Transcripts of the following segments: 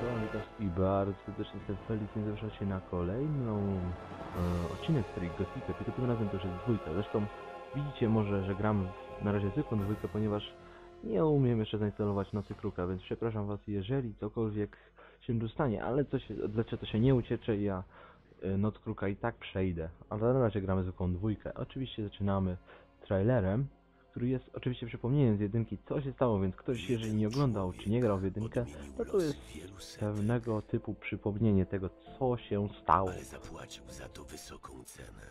czołem, witam i bardzo serdecznie jestem Felix, nie zapraszacie na kolejną e, odcinek serii Gothica, tylko tym razem to już jest dwójka. Zresztą widzicie może, że gram na razie zwykłą dwójkę, ponieważ nie umiem jeszcze zainstalować Nocy Kruka, więc przepraszam was, jeżeli cokolwiek się dostanie, ale coś, dlaczego to się nie uciecze, ja e, Noc Kruka i tak przejdę, ale na razie gramy zwykłą dwójkę. Oczywiście zaczynamy trailerem, który jest oczywiście przypomnieniem z jedynki, co się stało, więc ktoś, jeżeli nie oglądał, czy nie grał w jedynkę, to to jest pewnego typu przypomnienie tego, co się stało. ale zapłacił za to wysoką cenę.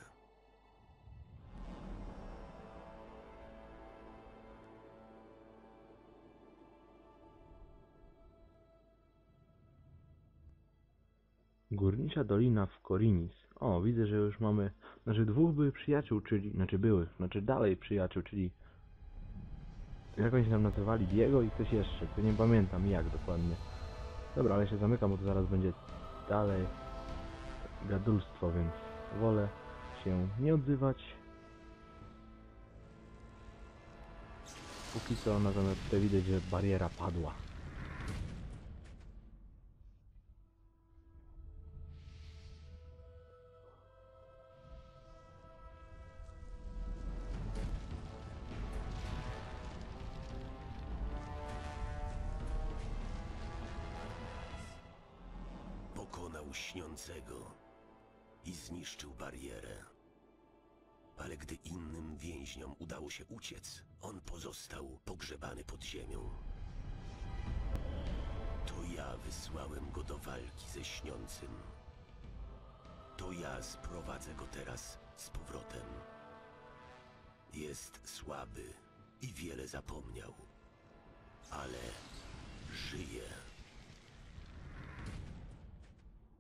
Górnicza Dolina w Korinis. O, widzę, że już mamy, znaczy dwóch byłych przyjaciół, czyli, znaczy byłych, znaczy dalej przyjaciół, czyli jak oni się tam nazywali, Diego i ktoś jeszcze, to nie pamiętam jak dokładnie. Dobra, ale się zamykam, bo to zaraz będzie dalej gadulstwo, więc wolę się nie odzywać. Póki co, natomiast tutaj widać, że bariera padła. Się uciec, on pozostał pogrzebany pod ziemią. To ja wysłałem go do walki ze śniącym. To ja sprowadzę go teraz z powrotem. Jest słaby i wiele zapomniał, ale żyje.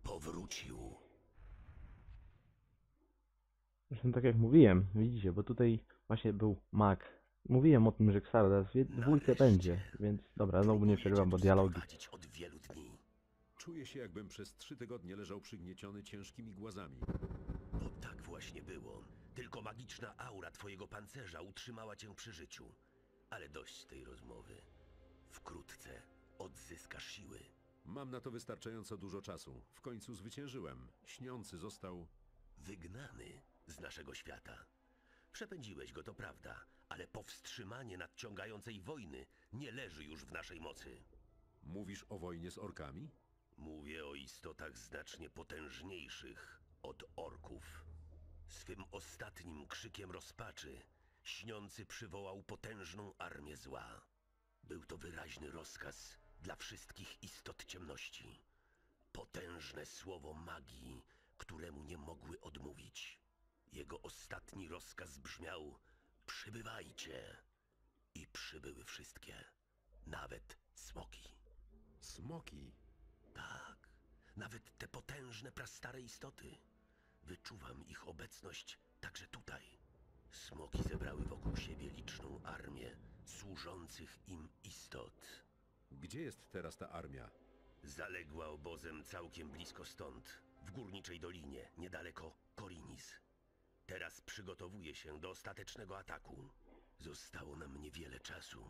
Powrócił. Zresztą tak jak mówiłem, widzicie, bo tutaj właśnie był mag. Mówiłem o tym, że Xardas w dwójce Nareszcie. będzie, więc dobra, znowu nie przerywam, bo dialogi. Prowadzić od wielu dni. Czuję się, jakbym przez trzy tygodnie leżał przygnieciony ciężkimi głazami. Bo tak właśnie było. Tylko magiczna aura twojego pancerza utrzymała cię przy życiu. Ale dość tej rozmowy. Wkrótce odzyskasz siły. Mam na to wystarczająco dużo czasu. W końcu zwyciężyłem. Śniący został. Wygnany z naszego świata. Przepędziłeś go, to prawda, ale powstrzymanie nadciągającej wojny nie leży już w naszej mocy. Mówisz o wojnie z orkami? Mówię o istotach znacznie potężniejszych od orków. Swym ostatnim krzykiem rozpaczy śniący przywołał potężną armię zła. Był to wyraźny rozkaz dla wszystkich istot ciemności. Potężne słowo magii, któremu nie mogły odmówić. Jego ostatni rozkaz brzmiał: Przybywajcie. I przybyły wszystkie, nawet smoki. Smoki. Tak, nawet te potężne, prastare istoty. Wyczuwam ich obecność także tutaj. Smoki zebrały wokół siebie liczną armię służących im istot. Gdzie jest teraz ta armia? Zaległa obozem całkiem blisko stąd, w górniczej dolinie, niedaleko Korinis. Teraz przygotowuje się do ostatecznego ataku. Zostało nam niewiele czasu.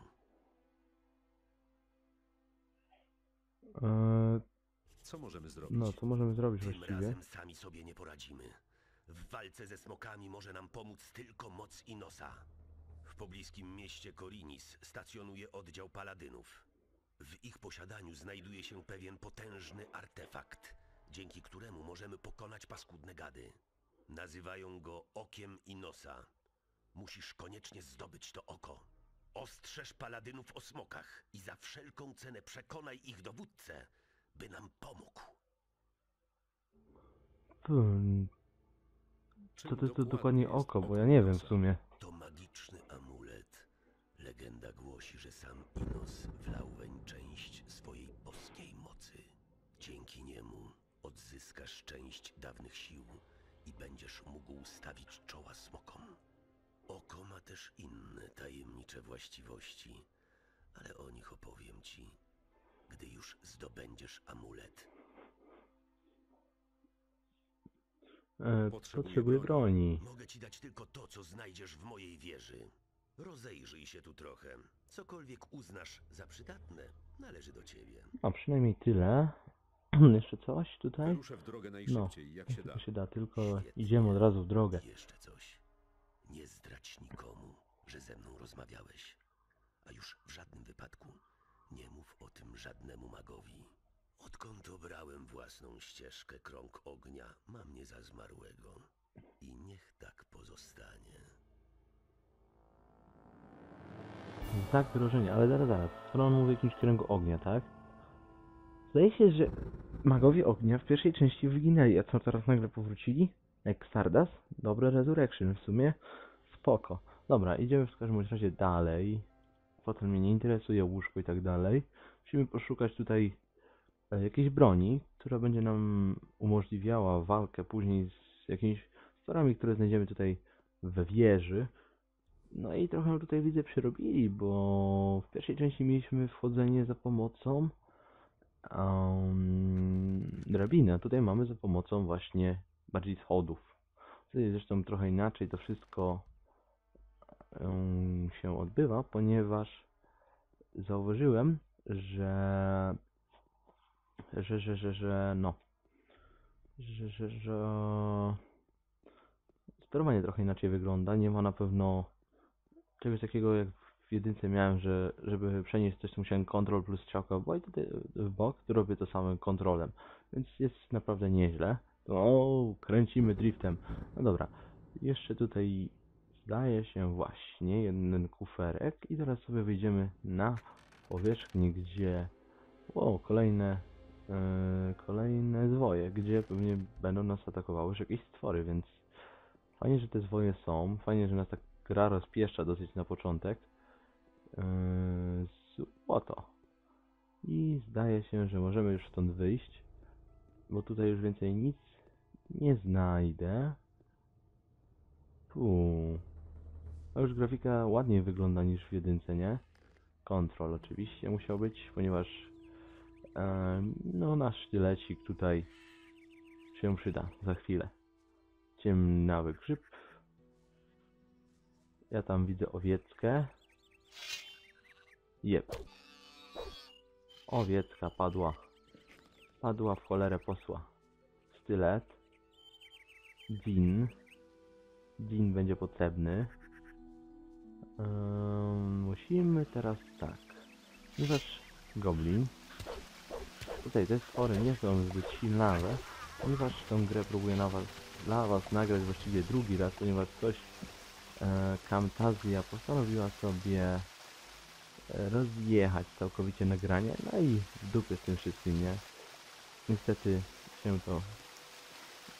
Eee, Co możemy zrobić? no, co możemy zrobić Tym właściwie? razem sami sobie nie poradzimy. W walce ze smokami może nam pomóc tylko moc Inosa. W pobliskim mieście Korinis stacjonuje oddział paladynów. W ich posiadaniu znajduje się pewien potężny artefakt, dzięki któremu możemy pokonać paskudne gady. Nazywają go Okiem Inosa. Musisz koniecznie zdobyć to oko. Ostrzeż paladynów o smokach i za wszelką cenę przekonaj ich dowódcę, by nam pomógł. Hmm, co to jest to dokładnie oko, bo ja nie wiem w sumie. To magiczny amulet. Legenda głosi, że sam Inos wlał weń część swojej boskiej mocy. Dzięki niemu odzyskasz część dawnych sił i będziesz mógł stawić czoła smokom. Oko ma też inne tajemnicze właściwości, ale o nich opowiem ci, gdy już zdobędziesz amulet. Eee, Potrzebuję potrzebuję broni. Mogę ci dać tylko to, co znajdziesz w mojej wieży. Rozejrzyj się tu trochę. Cokolwiek uznasz za przydatne, należy do ciebie. A przynajmniej tyle. Jeszcze coś tutaj? Wyruszę w drogę najszybciej, jak się da. Się da, tylko Świetnie. idziemy od razu w drogę. Jeszcze coś. Nie zdradź nikomu, że ze mną rozmawiałeś. A już w żadnym wypadku nie mów o tym żadnemu magowi. Odkąd obrałem własną ścieżkę krąg ognia, mam mnie za zmarłego. I niech tak pozostanie. Tak, wyrożenie, ale zaraz, zaraz. Skoro on mówi o jakimś kręgu ognia, tak? Zdaje się, że magowie ognia w pierwszej części wyginęli, a co teraz nagle powrócili? Jak Stardust? Dobre Resurrection w sumie. Spoko. Dobra, idziemy w każdym razie dalej. Potem mnie nie interesuje łóżko i tak dalej. Musimy poszukać tutaj e, jakiejś broni, która będzie nam umożliwiała walkę później z jakimiś stworami, które znajdziemy tutaj we wieży. No i trochę tutaj widzę przerobili, bo w pierwszej części mieliśmy wchodzenie za pomocą um, drabiny, a tutaj mamy za pomocą właśnie bardziej schodów. Tutaj zresztą trochę inaczej to wszystko um, się odbywa, ponieważ zauważyłem, że że, że, że, że no że, że, że sterowanie trochę inaczej wygląda. Nie ma na pewno czegoś takiego jak jedynce miałem, że żeby przenieść coś, to musiałem Ctrl plus strzałka w bok, to robię to samym kontrolem. Więc jest naprawdę nieźle. O, kręcimy driftem. No dobra. Jeszcze tutaj zdaje się właśnie jeden kuferek i teraz sobie wyjdziemy na powierzchnię, gdzie o, kolejne yy, kolejne zwoje, gdzie pewnie będą nas atakowały już jakieś stwory, więc fajnie, że te zwoje są. Fajnie, że nas tak gra rozpieszcza dosyć na początek. Yy, złoto. I zdaje się, że możemy już stąd wyjść, bo tutaj już więcej nic nie znajdę. Tu. A już grafika ładniej wygląda niż w jedynce, nie? Kontrol oczywiście musiał być, ponieważ em, no nasz sztylecik tutaj się przyda za chwilę. Ciemnawy grzyb. Ja tam widzę owieckę. Jep. Owiecka padła. Padła w cholerę posła. Stylet. Din. Din będzie potrzebny. Ym, musimy teraz tak. Ponieważ goblin. Tutaj te stwory nie są zbyt silne, ponieważ tą grę próbuję na was, dla was nagrać właściwie drugi raz, ponieważ coś e, Camtasia postanowiła sobie rozjechać całkowicie nagranie, no i w dupie z tym wszystkim, nie? Niestety się to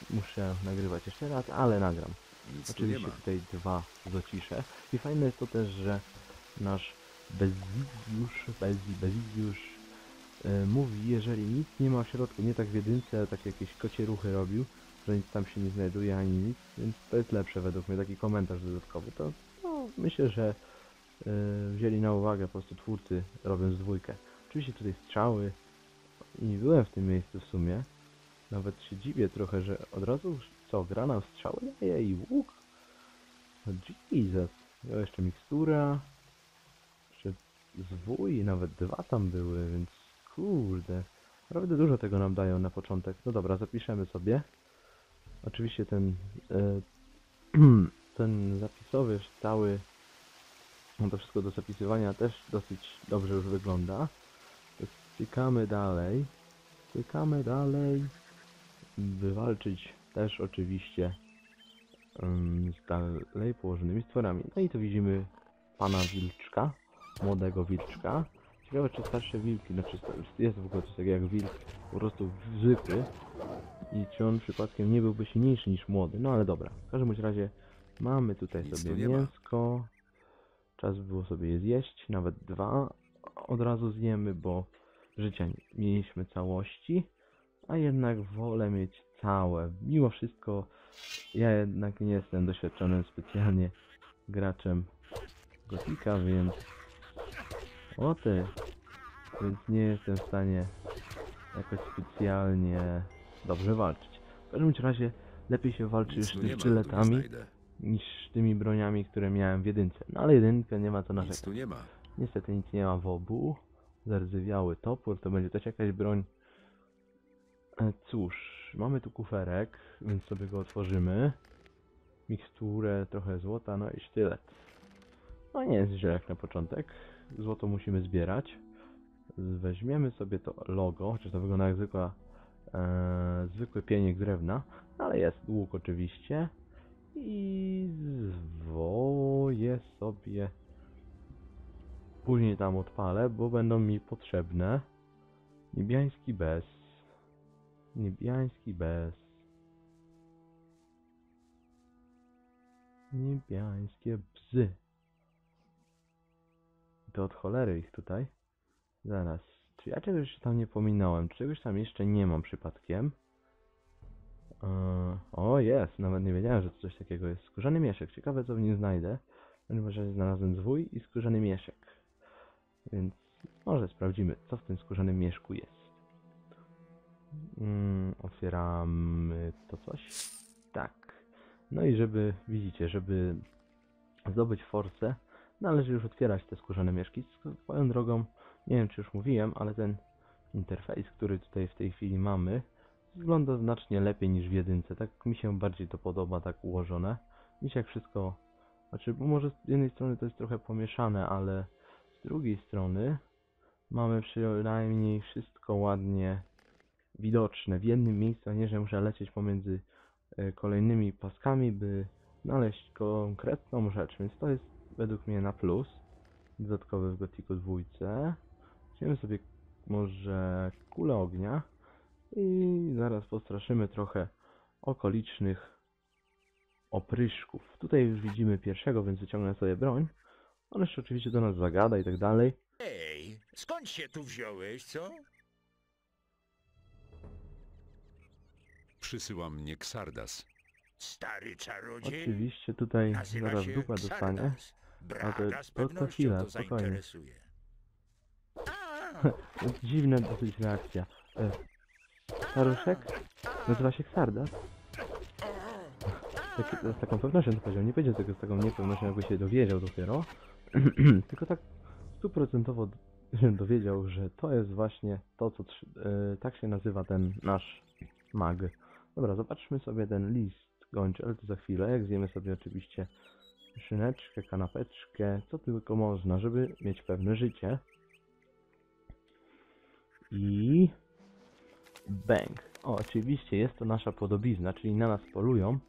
muszę nagrywać jeszcze raz, ale nagram. Nic Oczywiście tutaj dwa zacisze. I fajne jest to też, że nasz Bezidiusz, Bezi, Bezidiusz e, mówi, jeżeli nic nie ma w środku, nie tak w jedynce, ale tak jakieś kocie ruchy robił, że nic tam się nie znajduje ani nic, więc to jest lepsze według mnie, taki komentarz dodatkowy. To no, myślę, że wzięli na uwagę po prostu twórcy robiąc dwójkę. Oczywiście tutaj strzały i nie byłem w tym miejscu w sumie. Nawet się dziwię trochę, że od razu co, gra nam strzały daje i łuk? No Jesus. No jeszcze mikstura. Jeszcze zwój, nawet dwa tam były, więc kurde. Naprawdę dużo tego nam dają na początek. No dobra, zapiszemy sobie. Oczywiście ten e, ten zapisowy cały to wszystko do zapisywania też dosyć dobrze już wygląda. To Cykamy dalej. Cykamy dalej. Wywalczyć też oczywiście z dalej położonymi stworami. No i tu widzimy pana wilczka, młodego wilczka. Ciekawe czy starsze wilki, znaczy jest w ogóle coś takiego jak wilk, po prostu zwykły. I czy on przypadkiem nie byłby silniejszy niż młody. No ale dobra, w każdym razie mamy tutaj Nic sobie mięsko. Czas było sobie je zjeść, nawet dwa od razu zjemy, bo życia nie mieliśmy całości, a jednak wolę mieć całe. Mimo wszystko ja jednak nie jestem doświadczonym specjalnie graczem Gotika, więc o ty, więc nie jestem w stanie jakoś specjalnie dobrze walczyć. W każdym razie lepiej się walczy już z sztyletami. Niż tymi broniami, które miałem w jedynce. No ale jedynkę nie ma co Nic narzekać. tu nie ma. Niestety nic nie ma w obu. Zardzewiały topór, to będzie też jakaś broń. E, Cóż, mamy tu kuferek, więc sobie go otworzymy. Miksturę, trochę złota, no i sztylet. No nie jest źle jak na początek. Złoto musimy zbierać. Weźmiemy sobie to logo, chociaż to wygląda jak zwykła, e, zwykły pieniek drewna, ale jest łuk oczywiście. I zwoję sobie Później tam odpalę, bo będą mi potrzebne. Niebiański bez. Niebiański bez. Niebiańskie bzy. To od cholery ich tutaj. Zaraz. Czy ja czegoś tam nie pominąłem? Czy czegoś tam jeszcze nie mam przypadkiem? Eee, o, jest. Nawet nie wiedziałem, że coś takiego jest. Skórzany mieszek. Ciekawe, co w nim znajdę. Ja znalazłem zwój i skórzany mieszek. Więc może sprawdzimy, co w tym skórzanym mieszku jest. Mm, otwieramy to coś. Tak. No i żeby, widzicie, żeby zdobyć force, należy już otwierać te skórzane mieszki. Swoją drogą, nie wiem czy już mówiłem, ale ten interfejs, który tutaj w tej chwili mamy, wygląda znacznie lepiej niż w jedynce. Tak mi się bardziej to podoba, tak ułożone. Niż jak wszystko, znaczy, bo może z jednej strony to jest trochę pomieszane, ale z drugiej strony mamy przynajmniej wszystko ładnie widoczne w jednym miejscu, a nie, że muszę lecieć pomiędzy e, kolejnymi paskami, by znaleźć konkretną rzecz, więc to jest według mnie na plus. Dodatkowy w Gothicu dwójce. Weźmiemy sobie może kulę ognia i zaraz postraszymy trochę okolicznych opryszków. Tutaj już widzimy pierwszego, więc wyciągnę sobie broń. On jeszcze oczywiście do nas zagada i tak dalej. Ej, skąd się tu wziąłeś, co? Przysyła mnie Xardas. Stary czarodziej? Oczywiście tutaj Nazywa zaraz się dupa dostanie. Xardas. Braga z to- to pewnością chwilę, to spokojnie. zainteresuje. A, dziwna dosyć reakcja. E, staruszek? Nazywa się Xardas? Tak, z taką pewnością to powiedział. Nie będzie tego z taką niepewnością, jakby się dowiedział dopiero. Tylko tak stuprocentowo się dowiedział, że to jest właśnie to, co e, tak się nazywa ten nasz mag. Dobra, zobaczmy sobie ten list gończy, ale to za chwilę. Jak zjemy sobie oczywiście szyneczkę, kanapeczkę, co tylko można, żeby mieć pewne życie. I bang. O, oczywiście jest to nasza podobizna, czyli na nas polują.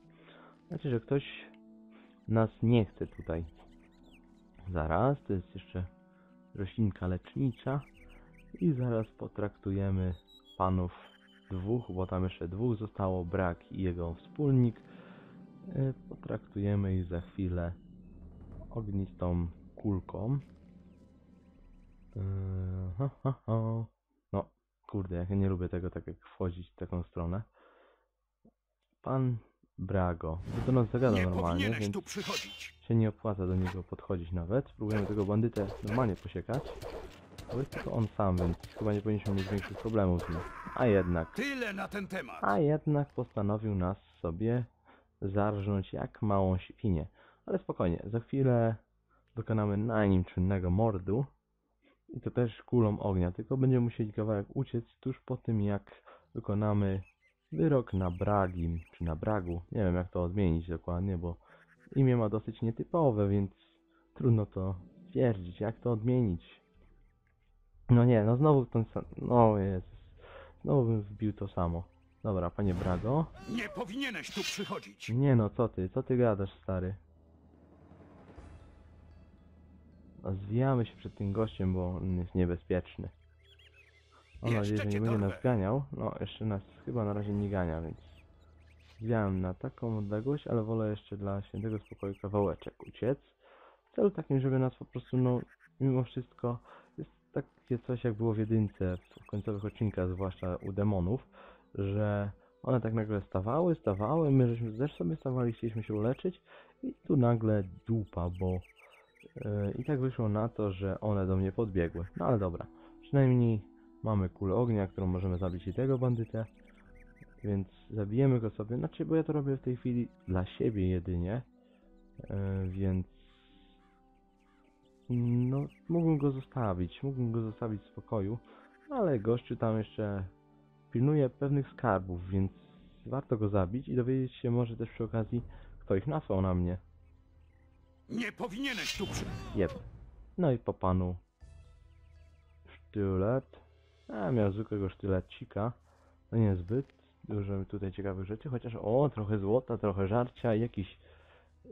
Znaczy, że ktoś nas nie chce tutaj. Zaraz, to jest jeszcze roślinka lecznicza. I zaraz potraktujemy panów dwóch, bo tam jeszcze dwóch zostało, Brak i jego wspólnik. E, Potraktujemy ich za chwilę ognistą kulką. Ha. Kurde, jak ja nie lubię tego, tak jak wchodzić w taką stronę. Pan Brago, bo do nas zagada nie normalnie, więc tu przychodzić. się nie opłaca do niego podchodzić nawet. Spróbujemy tego bandytę normalnie posiekać. To jest tylko on sam, więc chyba nie powinniśmy mieć większych problemów z nim. A jednak, Tyle na ten temat. a jednak postanowił nas sobie zarżnąć jak małą świnię. Ale spokojnie, za chwilę dokonamy na nim czynnego mordu. I to też kulą ognia, tylko będziemy musieli kawałek uciec tuż po tym jak wykonamy wyrok na Bragim, czy na Bragu. Nie wiem jak to odmienić dokładnie, bo imię ma dosyć nietypowe, więc trudno to stwierdzić, jak to odmienić. No nie, no znowu ten sam, no jest, znowu bym wbił to samo. Dobra, panie Brago. Nie powinieneś tu przychodzić. Nie no, co ty, co ty gadasz, stary? Zwijamy się przed tym gościem, bo on jest niebezpieczny. Mam nadzieję, że nie będzie nas ganiał. No, jeszcze nas chyba na razie nie gania, więc zwijałem na taką odległość, ale wolę jeszcze dla świętego spokoju kawałeczek uciec. W celu takim, żeby nas po prostu, no, mimo wszystko, jest takie coś jak było w jedynce, w końcowych odcinkach, zwłaszcza u demonów, że one tak nagle stawały, stawały, my żeśmy też sobie stawali, chcieliśmy się uleczyć i tu nagle dupa, bo i tak wyszło na to, że one do mnie podbiegły. No ale dobra, przynajmniej mamy kulę ognia, którą możemy zabić i tego bandytę, więc zabijemy go sobie, znaczy bo ja to robię w tej chwili dla siebie jedynie, E, więc no, mógłbym go zostawić, mógłbym go zostawić w spokoju, ale gościu tam jeszcze pilnuje pewnych skarbów, więc warto go zabić i dowiedzieć się może też przy okazji, kto ich nasłał na mnie. Nie powinieneś tu przy... Jep. No i po panu sztylet. A, miał zwykłego sztylecika. No niezbyt dużo tutaj ciekawych rzeczy, chociaż o, trochę złota, trochę żarcia i jakiś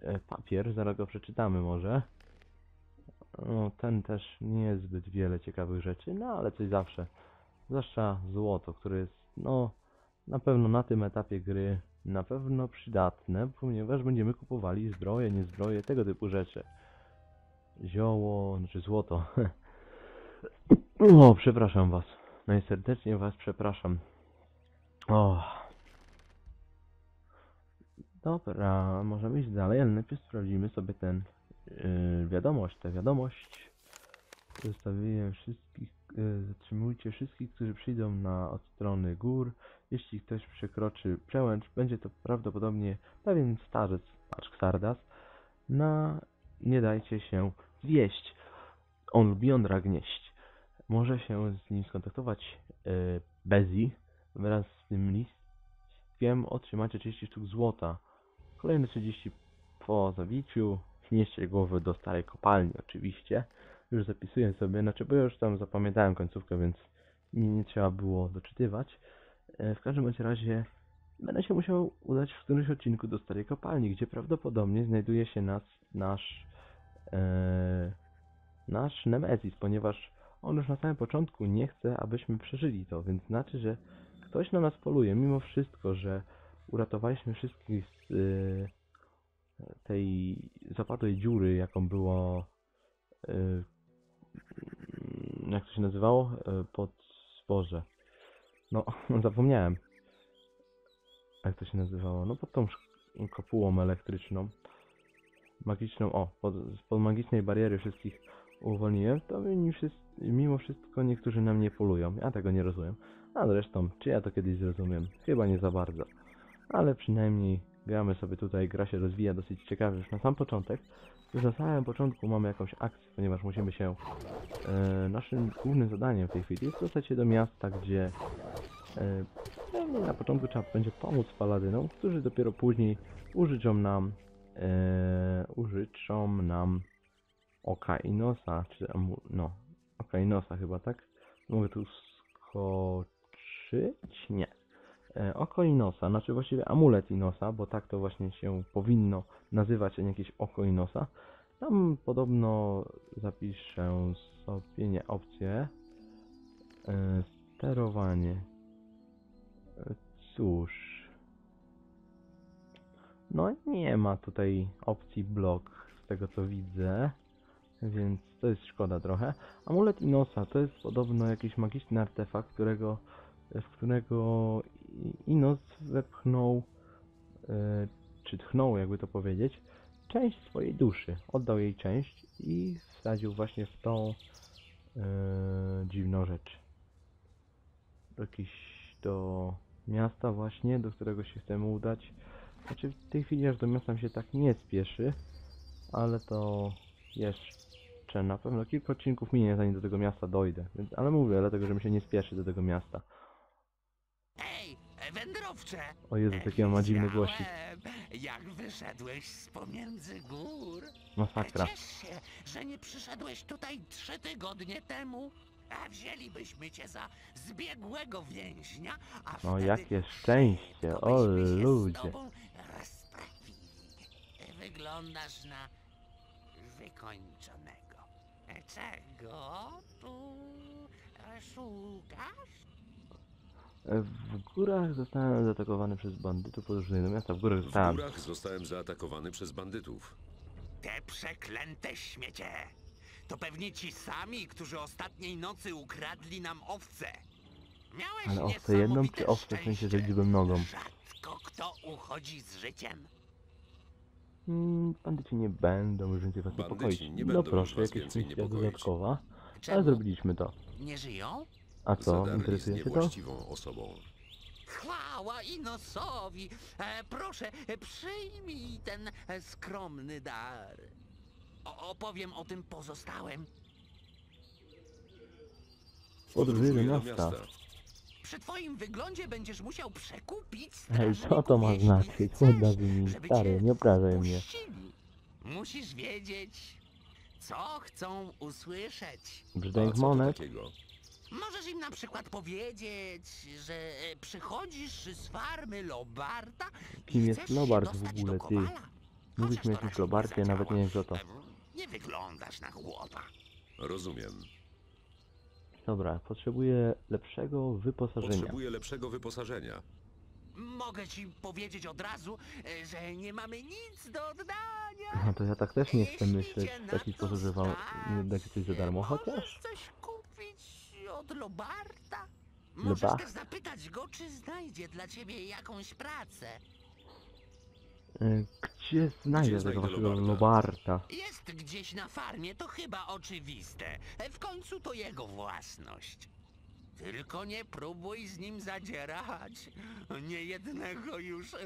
e, papier, zaraz go przeczytamy może. No, ten też niezbyt wiele ciekawych rzeczy, no ale coś zawsze. Zwłaszcza złoto, które jest, no, na pewno na tym etapie gry na pewno przydatne, ponieważ będziemy kupowali zbroje, nie zbroje, tego typu rzeczy. Zioło, znaczy złoto. O, przepraszam was. Najserdeczniej was przepraszam. O. Dobra, możemy iść dalej, ale najpierw sprawdzimy sobie ten yy, wiadomość, tę wiadomość. Zostawiłem wszystkich, zatrzymujcie wszystkich, którzy przyjdą na od strony gór. Jeśli ktoś przekroczy przełęcz, będzie to prawdopodobnie pewien starzec, patrz Xardas. Na nie dajcie się zwieść. On lubi jądra gnieść. Może się z nim skontaktować yy, Bezi. Wraz z tym listkiem otrzymacie 30 sztuk złota. Kolejne 30 po zabiciu. Wnieście głowę do starej kopalni oczywiście. Już zapisuję sobie, znaczy bo już tam zapamiętałem końcówkę, więc mi nie trzeba było doczytywać. E, W każdym bądź razie będę się musiał udać w którymś odcinku do starej kopalni, gdzie prawdopodobnie znajduje się nas, nasz e, nasz Nemezis, ponieważ on już na samym początku nie chce, abyśmy przeżyli to, więc znaczy, że ktoś na nas poluje, mimo wszystko, że uratowaliśmy wszystkich z y, tej zapadłej dziury, jaką było y, jak to się nazywało? Y, pod zboże. No, zapomniałem. Jak to się nazywało? No pod tą kopułą elektryczną. Magiczną, o, pod, pod magicznej bariery wszystkich uwolniłem, to mimo wszystko, mimo wszystko niektórzy na mnie polują. Ja tego nie rozumiem. A zresztą, czy ja to kiedyś zrozumiem? Chyba nie za bardzo. Ale przynajmniej gramy sobie tutaj, gra się rozwija dosyć ciekawie już na sam początek. Już na samym początku mamy jakąś akcję, ponieważ musimy się... E, naszym głównym zadaniem w tej chwili jest dostać się do miasta, gdzie pewnie na początku trzeba będzie pomóc paladynom, którzy dopiero później użyczą nam e, użyczą nam oka i nosa, czy no, oka i nosa chyba, tak? Mogę tu skoczyć? Nie. E, oko i nosa, znaczy właściwie amulet i nosa, bo tak to właśnie się powinno nazywać, a nie jakieś oko. Tam podobno zapiszę sobie, nie, opcje. E, sterowanie. E, cóż. No nie ma tutaj opcji blok, z tego co widzę. Więc to jest szkoda trochę. Amulet Inosa to jest podobno jakiś magiczny artefakt, którego, w którego I- Inos wepchnął, e, czy tchnął, jakby to powiedzieć, część swojej duszy. Oddał jej część i wsadził właśnie w tą e, dziwną rzecz. Jakiś do miasta właśnie, do którego się chcemy udać. Znaczy w tej chwili aż do miasta mi się tak nie spieszy, ale to jeszcze na pewno kilka odcinków minie zanim do tego miasta dojdę. Ale mówię, dlatego że mi się nie spieszy do tego miasta. Wędrowcze! O Jezu, taki on ma dziwny głosik. Jak wyszedłeś z pomiędzy gór. Masakra. Ciesz się, że nie przyszedłeś tutaj trzy tygodnie temu. A wzięlibyśmy cię za zbiegłego więźnia, a No wtedy jakie szczęście, o byśmy się z ludzie. tobą rozprawili. Wyglądasz na wykończonego. Czego tu szukasz? W górach zostałem zaatakowany przez bandytów podróżnych do miasta. W górach W zostałem. górach zostałem zaatakowany przez bandytów. Te przeklęte śmiecie! To pewnie ci sami, którzy ostatniej nocy ukradli nam owce. Miałeś Ale owce jedną, niesamowite czy owce w sensie, że szczęście. liczbą nogą? Rzadko kto uchodzi z życiem. Mm, bandyci nie będą już więcej was Bandyci niepokoić. nie no już proszę, was jakaś więcej misja niepokoić. dodatkowa. Ale Czemu? zrobiliśmy to. Nie żyją? A co, interesuje cię to? niewłaściwą osobą. Chwała Inosowi! E, proszę, e, przyjmij ten e, skromny dar. O, opowiem o tym pozostałym. Podróżuję do Podróżuję miasta. Przy twoim wyglądzie będziesz musiał przekupić Hej, co strażników, to ma jeśli znaczyć? chcesz, Poddawy mi, żeby stary, nie obrażaj mnie. puścili. Musisz wiedzieć, co chcą usłyszeć. A Brzdęk co to monet? takiego? Możesz im na przykład powiedzieć, że e, przychodzisz z farmy Lobarta i Kim jest chcesz się Lobart w dostać ogóle, do ty? Kowala. Mówisz Chociaż mi o to jakimś raczej Lobarcie, nie nawet nie wiem kto to. Nie wyglądasz na chłopa. Rozumiem. Dobra, potrzebuję lepszego wyposażenia. Potrzebuję lepszego wyposażenia. Mogę ci powiedzieć od razu, e, że nie mamy nic do oddania. No to ja tak też nie chcę myśleć w taki sposób, że wam nie dacie coś za darmo, Możesz chociaż... coś kupić od Lobarta? Możesz Lobach? też zapytać go, czy znajdzie dla ciebie jakąś pracę. E, Gdzie znajdę tego znajdę waszego Lobarta? Lobarta? Jest gdzieś na farmie, to chyba oczywiste. W końcu to jego własność. Tylko nie próbuj z nim zadzierać. Niejednego już e,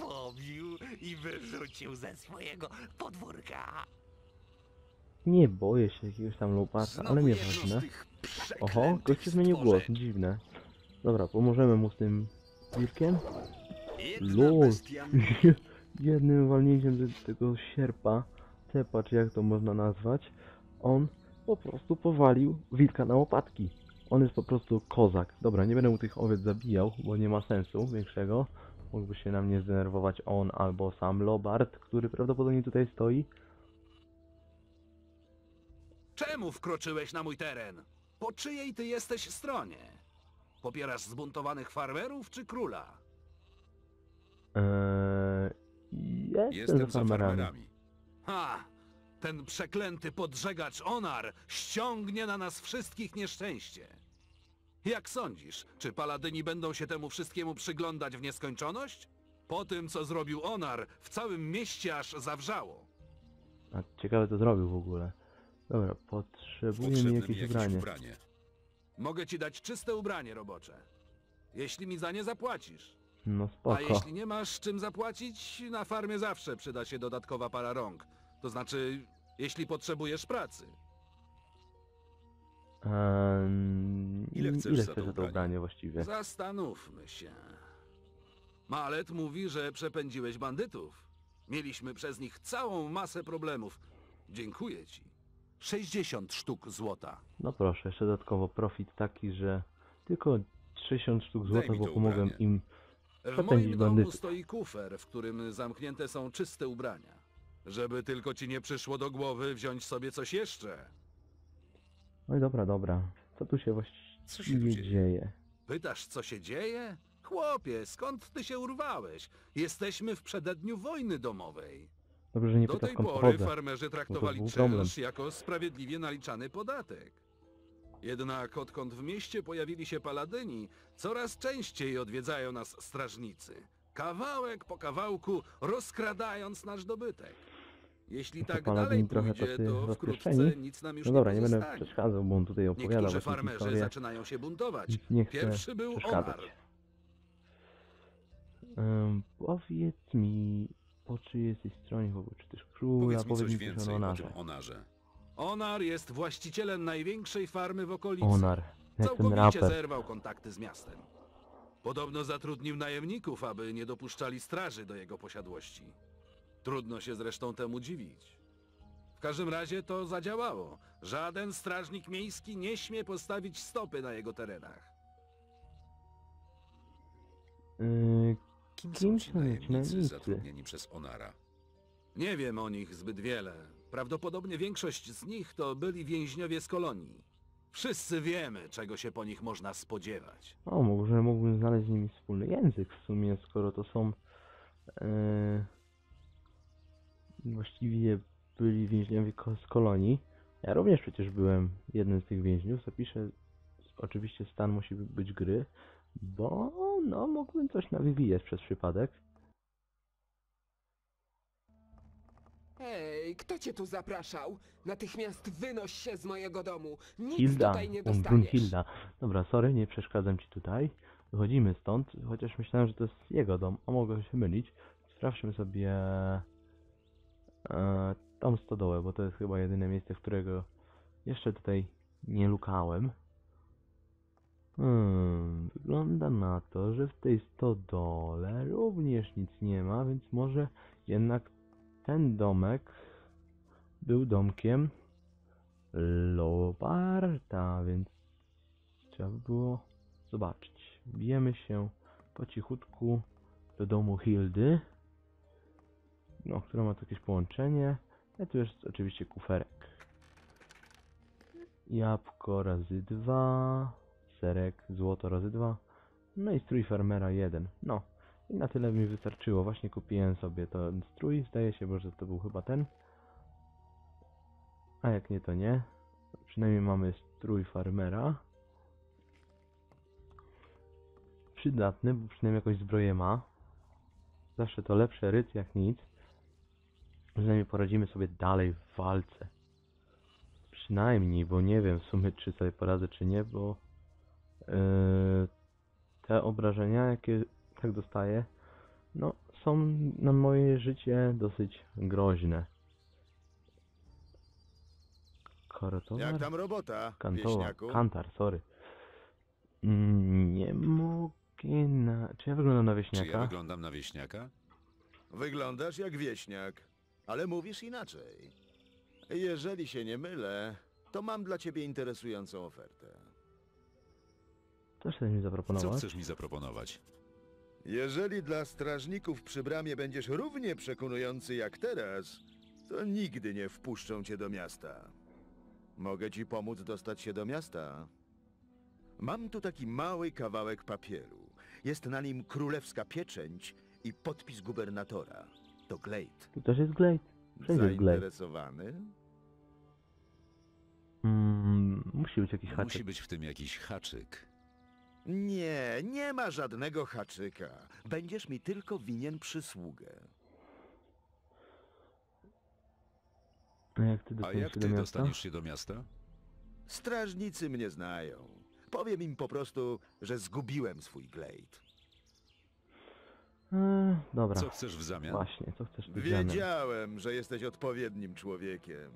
pobił i wyrzucił ze swojego podwórka. Nie boję się jakiegoś tam Lobarta, ale nieważne. Oho, gościu zmienił głos, dziwne. Dobra, pomożemy mu z tym wilkiem. LOL. Jednym walnięciem tego sierpa, cepa, czy jak to można nazwać, on po prostu powalił wilka na łopatki. On jest po prostu kozak. Dobra, nie będę mu tych owiec zabijał, bo nie ma sensu większego. Mógłby się na mnie zdenerwować on albo sam Lobart, który prawdopodobnie tutaj stoi. Czemu wkroczyłeś na mój teren? Po czyjej ty jesteś stronie? Popierasz zbuntowanych farmerów czy króla? Eee, jestem, Jestem za za farmerami. farmerami. Ha! Ten przeklęty podżegacz Onar ściągnie na nas wszystkich nieszczęście. Jak sądzisz, czy paladyni będą się temu wszystkiemu przyglądać w nieskończoność? Po tym, co zrobił Onar, w całym mieście aż zawrzało. A ciekawe co zrobił w ogóle. Dobra, potrzebuję mi Potrzebne mi jakieś ubranie. ubranie. Mogę ci dać czyste ubranie robocze. Jeśli mi za nie zapłacisz. No A spoko. jeśli nie masz czym zapłacić, na farmie zawsze przyda się dodatkowa para rąk. To znaczy, jeśli potrzebujesz pracy. Ehm, Ile chcesz za to za to ubranie? ubranie właściwie? Zastanówmy się. Malet mówi, że przepędziłeś bandytów. Mieliśmy przez nich całą masę problemów. Dziękuję ci. 60 sztuk złota. No proszę, jeszcze dodatkowo profit taki, że tylko 60 sztuk Daj złota, mi bo to pomogłem ubranie. im. W Przepędzić moim domu bandytów. stoi kufer, w którym zamknięte są czyste ubrania. Żeby tylko ci nie przyszło do głowy wziąć sobie coś jeszcze. No i dobra, dobra. Co tu się Co właściwie się tu dzieje? dzieje? Pytasz, co się dzieje? Chłopie, skąd ty się urwałeś? Jesteśmy w przededniu wojny domowej. Dobrze, że nie Do pyta tej skąd pory pochodzę. farmerzy traktowali był problem. czynsz jako sprawiedliwie naliczany podatek. Jednak odkąd w mieście pojawili się paladyni, coraz częściej odwiedzają nas strażnicy. Kawałek po kawałku rozkradając nasz dobytek. Jeśli No to tak dalej trochę pójdzie, tacy to wkrótce rozpieszczeni. nic nam już No dobra, nie będę pozostanie. przeszkadzał, bo on tutaj opowiada Niektórzy właśnie farmerzy historię. zaczynają się buntować. Nie chcę Pierwszy był przeszkadzać. Onar. Ym, powiedz mi, po czyjej jesteś stronie ogóle, czy też króla, Powiedz mi powiedz coś mi coś więcej o o Onarze. tym onarze. Onar jest właścicielem największej farmy w okolicy. Onar, jak ten Całkowicie raper. zerwał kontakty z miastem. Podobno zatrudnił najemników, aby nie dopuszczali straży do jego posiadłości. Trudno się zresztą temu dziwić. W każdym razie to zadziałało. Żaden strażnik miejski nie śmie postawić stopy na jego terenach. Yy, Kim, Kim są ci najemnicy zatrudnieni przez Onara? Nie wiem o nich zbyt wiele. Prawdopodobnie większość z nich to byli więźniowie z kolonii. Wszyscy wiemy, czego się po nich można spodziewać. o, może mógłbym znaleźć z nimi wspólny język w sumie, skoro to są... Yy, właściwie byli więźniowie ko- z kolonii. Ja również przecież byłem jednym z tych więźniów. Zapiszę, oczywiście stan musi być gry, bo no mógłbym coś nawywijać przez przypadek. Hej, kto cię tu zapraszał? Natychmiast wynoś się z mojego domu. Nic Hilda, tutaj nie um, dostaniesz. Brunhilda. Dobra, sorry, nie przeszkadzam ci tutaj. wychodzimy stąd, chociaż myślałem, że to jest jego dom, a mogę się mylić. Sprawdźmy sobie e, tą stodołę, bo to jest chyba jedyne miejsce, którego jeszcze tutaj nie lukałem. Hmm, wygląda na to, że w tej stodole również nic nie ma, więc może jednak ten domek był domkiem Lobarta, więc trzeba by było zobaczyć. Bijemy się po cichutku do domu Hildy, no, która ma tu jakieś połączenie. A tu jest oczywiście kuferek. Jabłko razy dwa, serek, złoto razy dwa, no i strój farmera jeden. No, i na tyle mi wystarczyło. Właśnie kupiłem sobie ten strój, zdaje się, że to był chyba ten. A jak nie, to nie. Przynajmniej mamy strój farmera. Przydatny, bo przynajmniej jakąś zbroję ma. Zawsze to lepsze ryc jak nic. Przynajmniej poradzimy sobie dalej w walce. Przynajmniej, bo nie wiem w sumie czy sobie poradzę czy nie, bo te obrażenia jakie tak dostaję, no są na moje życie dosyć groźne. Korotowar? Jak tam robota, Kantowa, wieśniaku? kantar, sorry. Mm, Nie mogę na... Czy ja wyglądam na Czy ja wieśniaka? wyglądam na wieśniaka? Wyglądasz jak wieśniak, ale mówisz inaczej. Jeżeli się nie mylę, to mam dla ciebie interesującą ofertę. Co chcesz mi Co zaproponować? chcesz mi zaproponować? Jeżeli dla strażników przy bramie będziesz równie przekonujący jak teraz, to nigdy nie wpuszczą cię do miasta. Mogę ci pomóc dostać się do miasta. Mam tu taki mały kawałek papieru. Jest na nim królewska pieczęć i podpis gubernatora. To Glade. Tu też jest Glade. Wszędzie jest Glade. Zainteresowany? Mm, musi być jakiś haczyk. Musi być w tym jakiś haczyk. Nie, nie ma żadnego haczyka. Będziesz mi tylko winien przysługę. A jak ty A dostaniesz jak się ty do miasta? dostaniesz się do miasta? Strażnicy mnie znają. Powiem im po prostu, że zgubiłem swój Glade. Eee, dobra, Co chcesz w zamian? właśnie, co chcesz tu? Wiedziałem, że jesteś odpowiednim człowiekiem.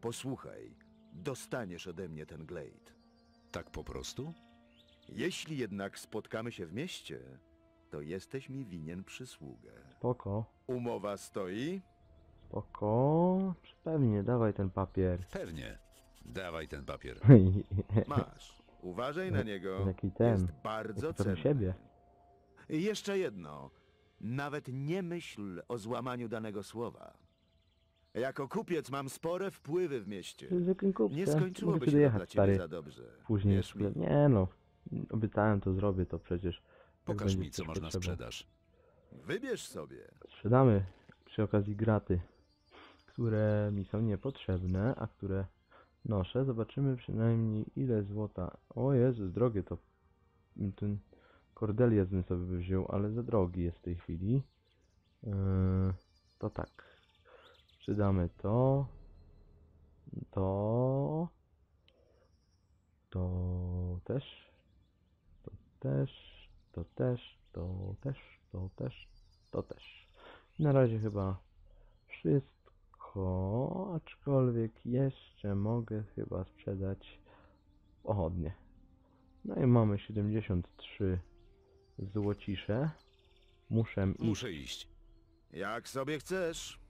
Posłuchaj, dostaniesz ode mnie ten Glade. Tak po prostu? Jeśli jednak spotkamy się w mieście, to jesteś mi winien przysługę. Spoko, Umowa stoi? spoko. Pewnie, dawaj ten papier. Pewnie. Dawaj ten papier. Masz. Uważaj na niego. Jaki ten, Jest bardzo jaki pewny cenny. siebie. I jeszcze jedno. Nawet nie myśl o złamaniu danego słowa. Jako kupiec mam spore wpływy w mieście. Kupcem. Nie Mogę skończyłoby tu się to dla ciebie stary. za dobrze. Później Wierz mi. Nie no, obiecałem to zrobię to przecież. Pokaż mi, co masz na potrzeba. sprzedaż. Wybierz sobie. Sprzedamy przy okazji graty, które mi są niepotrzebne, a które noszę. Zobaczymy przynajmniej ile złota. O Jezus, drogie to. Ten Cordelias bym sobie wziął, ale za drogi jest w tej chwili. Yy, to tak. Sprzedamy to. To. To też. To też. To też. To też. To też. To też. Na razie chyba wszystko, aczkolwiek jeszcze mogę chyba sprzedać pochodnie. No i mamy 73 złocisze. Muszę iść. Muszę iść. Jak sobie chcesz.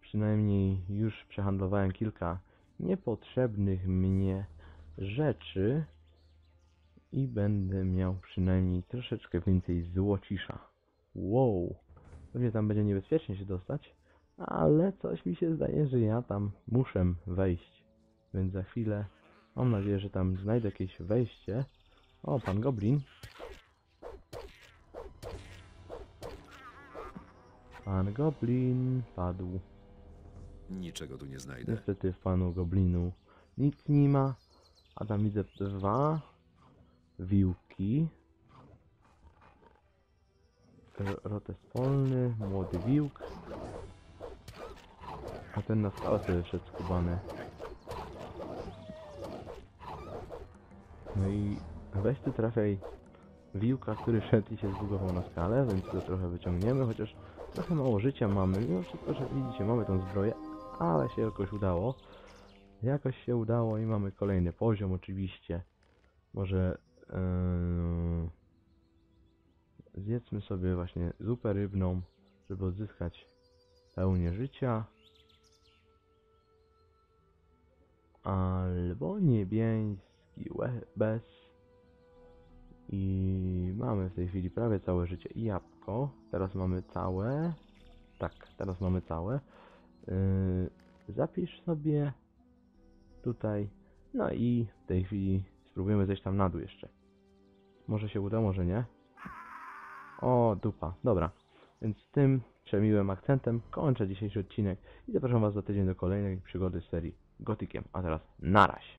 Przynajmniej już przehandlowałem kilka niepotrzebnych mnie rzeczy i będę miał przynajmniej troszeczkę więcej złocisza. Wow, pewnie tam będzie niebezpiecznie się dostać, ale coś mi się zdaje, że ja tam muszę wejść. Więc za chwilę mam nadzieję, że tam znajdę jakieś wejście. O, pan Goblin. Pan Goblin padł. Niczego tu nie znajdę. Niestety w panu Goblinu nic nie ma. A tam widzę dwa wiłki. R- Rotes polny, młody wiłk. A ten na skałę sobie wszedł skubany. No i weź ty trafiaj Wiłka, który szedł i się zbugował na skalę, więc go trochę wyciągniemy, chociaż trochę mało życia mamy. Mimo wszystko, że widzicie, mamy tą zbroję, ale się jakoś udało. Jakoś się udało i mamy kolejny poziom oczywiście. Może zjedzmy sobie właśnie zupę rybną, żeby odzyskać pełnię życia. Albo niebieski bez. I mamy w tej chwili prawie całe życie i jabłko. Teraz mamy całe. Tak, teraz mamy całe. Yy, zapisz sobie tutaj. No i w tej chwili spróbujemy zejść tam na dół jeszcze. Może się uda, może nie. O, dupa. Dobra. Więc tym przemiłym akcentem kończę dzisiejszy odcinek i zapraszam Was za tydzień do kolejnej przygody z serii Gotikiem. A teraz naraś.